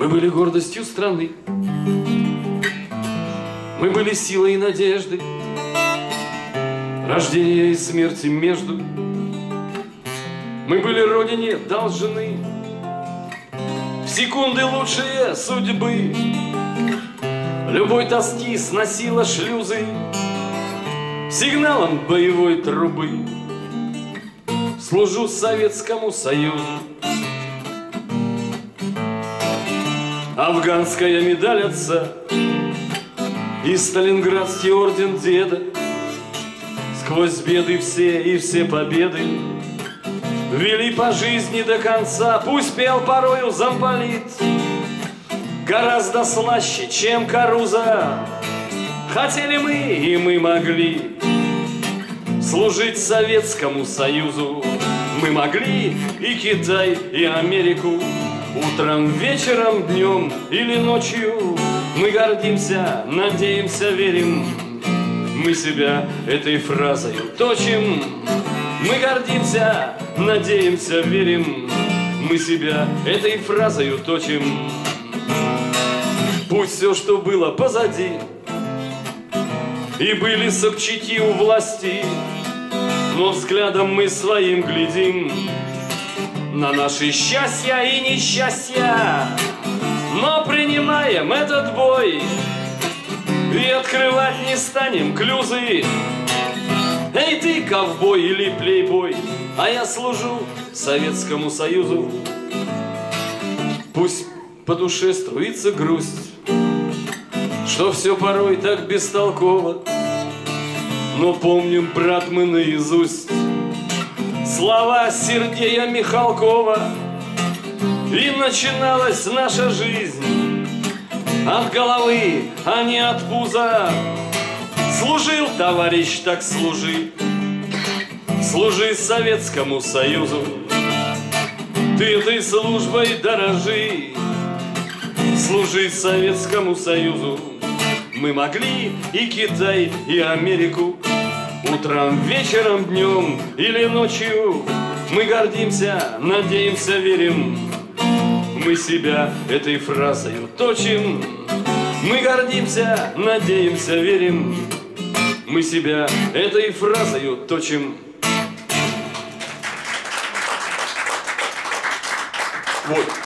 Мы были гордостью страны. Мы были силой и надеждой. Рождение и смерти между. Мы были родине должны. В секунды лучшие судьбы. Любой тоски сносила шлюзы Сигналом боевой трубы Служу Советскому Союзу Афганская медаль отца И Сталинградский орден деда. Сквозь беды все и все победы Вели по жизни до конца. Пусть пел порою замполит Гораздо слаще, чем Каруза. Хотели мы, и мы могли Служить Советскому Союзу. Мы могли и Китай, и Америку Утром, вечером, днем или ночью Мы гордимся, надеемся, верим. Мы себя этой фразой точим. Мы гордимся, надеемся, верим. Мы себя этой фразой точим. Пусть все, что было позади И были Собчаки у власти Но взглядом мы своим глядим На наши счастья и несчастья. Но принимаем этот бой. И открывать не станем клюзы. Эй ты, ковбой или плейбой А я служу Советскому Союзу. Пусть по душе струится грусть Что все порой так бестолково. Но помним, брат, мы наизусть Слова Сергея Михалкова. И начиналась наша жизнь. От головы, а не от пуза. Служил, товарищ, так служи. Служи Советскому Союзу. Ты этой службой дорожи. Служить Советскому Союзу. Мы могли и Китай, и Америку Утром, вечером, днем или ночью. Мы гордимся, надеемся, верим. Мы себя этой фразой точим. Мы гордимся, надеемся, верим. Мы себя этой фразой точим. Вот.